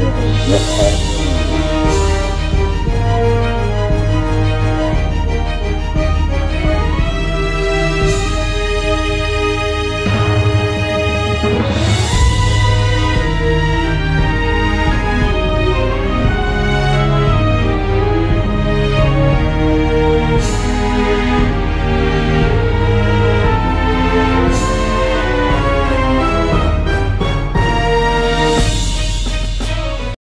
Yes.